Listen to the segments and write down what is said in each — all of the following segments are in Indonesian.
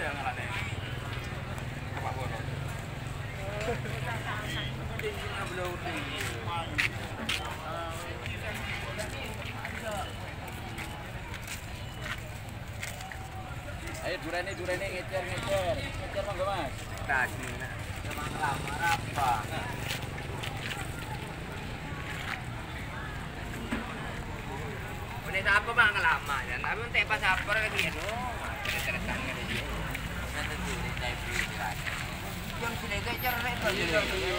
Apa tinggi. Ayo durane durane ngecer ngecer. Ngecer monggo Mas. Lama apa? Ini apa bang lama ya? Tapi nanti pas apa lagi ya? Terus-terusan gitu dia. Satu duri type B. Yang sini kayak cerai tuh.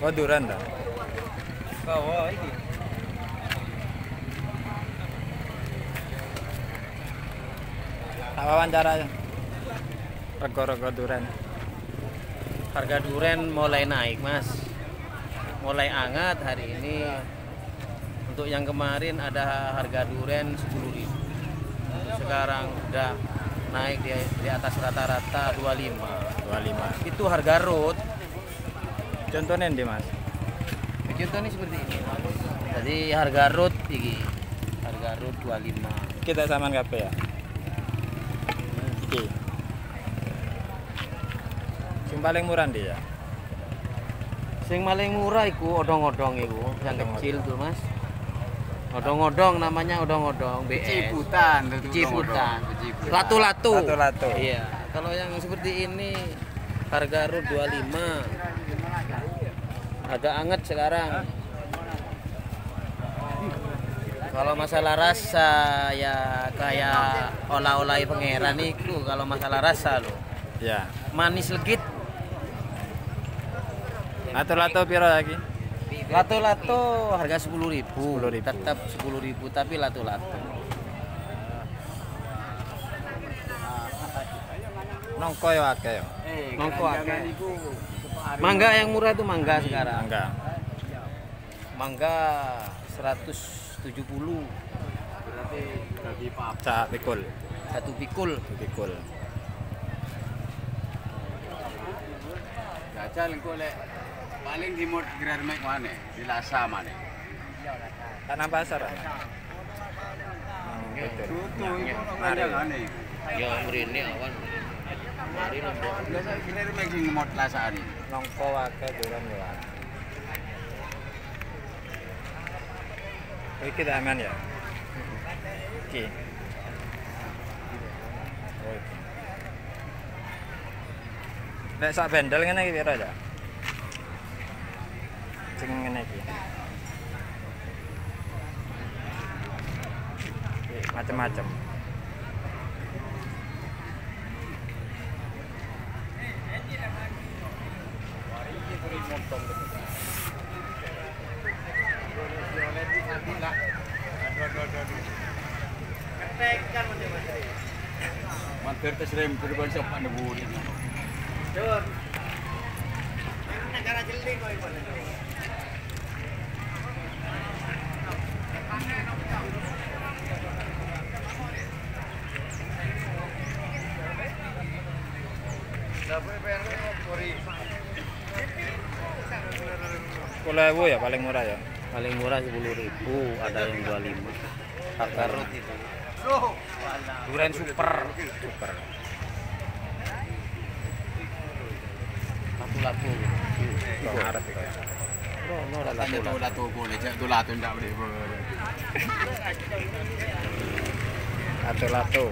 Oh duran dah. Bawa ini. Tak wawancara. Rego-rego duran. Harga duren mulai naik, Mas. Mulai hangat hari ini. Untuk yang kemarin ada harga duren 10.000. Sekarang udah naik di, di atas rata-rata 25. 25. Itu harga road. Contohnya di Mas. Contohnya seperti ini. Jadi harga road tinggi. Harga road 25. Kita saman kape ya. Iki. Sing paling murah dia. Sing paling murah iku odong-odong iku, yang Odong-odong. kecil tuh, Mas. Odong-odong namanya odong-odong BS. Ciputan. Ciputan. Latu-latu. Latu-latu. Iya. Kalau yang seperti ini harga root 25. Agak anget sekarang. Kalau masalah rasa ya kayak olah-olah pangeran itu kalau masalah rasa lo Ya. manis legit Lato-lato piro lagi? lato-lato harga sepuluh ribu 10.000. tetap sepuluh ribu tapi lato-lato Nongko yo akeh. Eh, keranjangan akeh. Mangga yang murah itu mangga sekarang Enggak. mangga 170 Berarti bagi pap. Cak pikul. satu pikul Pikul. Jajal engko lek paling di mod gerar mek mana? Di Lasa mana? Tanah pasar. betul. Tutu itu mari. keranjangan nih. ya mrene awan gerar mek. Oh, aman ya? Iki. Oh. Nek sak bendel ngene iki piro ya? Sing ngene iki. Tes rem berbon siapa nebur ini. Sepuluh ewu ya? Paling murah ya. paling murah sepuluh ribu ada yang 25 harga durian super Super. lapu-lapu ya. no, no, lapu-lapu tu boleh, lah tu ndak boleh. Lato-lato.